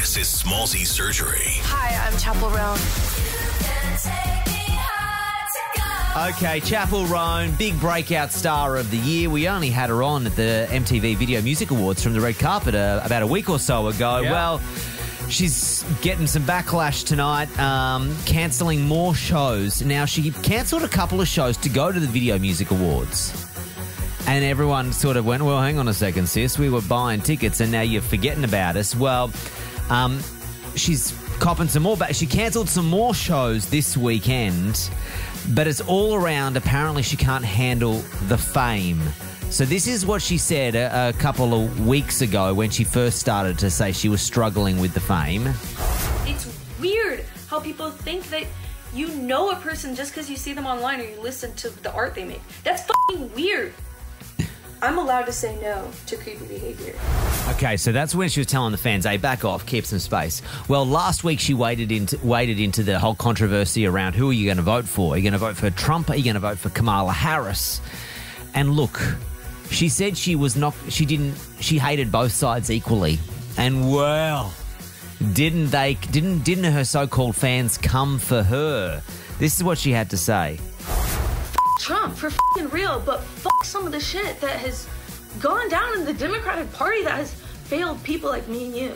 This is Smallzy Surgery. Hi, I'm Chappell Roan. Okay, Chappell Roan, big breakout star of the year. We only had her on at the MTV Video Music Awards from the red carpet uh, about a week or so ago. Yeah. Well, she's getting some backlash tonight, um, cancelling more shows. Now, she cancelled a couple of shows to go to the Video Music Awards. And everyone sort of went, well, hang on a second, sis. We were buying tickets and now you're forgetting about us. Well, um, she's copping some more back. She cancelled some more shows this weekend, but it's all around. Apparently, she can't handle the fame. So, this is what she said a, a couple of weeks ago when she first started to say she was struggling with the fame. It's weird how people think that you know a person just because you see them online or you listen to the art they make. That's fucking weird. I'm allowed to say no to creepy behavior. Okay, so that's when she was telling the fans, "Hey, back off, keep some space." Well, last week she waded into waded into the whole controversy around who are you going to vote for? Are you going to vote for Trump? Are you going to vote for Kamala Harris? And look, she said she was not. She didn't. She hated both sides equally. And well, didn't they? Didn't didn't her so-called fans come for her? This is what she had to say. Trump for real, but fuck some of the shit that has gone down in the Democratic Party that has failed people like me and you.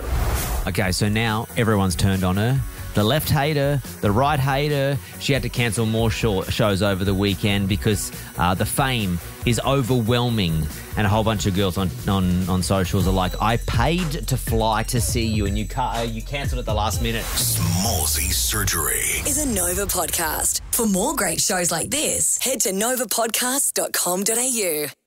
Okay, so now everyone's turned on her. The left hater, the right hater. She had to cancel more show- shows over the weekend because uh, the fame is overwhelming. And a whole bunch of girls on, on, on socials are like, I paid to fly to see you and you, ca- uh, you cancelled at the last minute. Smallzy Surgery. is a Nova podcast. For more great shows like this, head to novapodcast.com.au.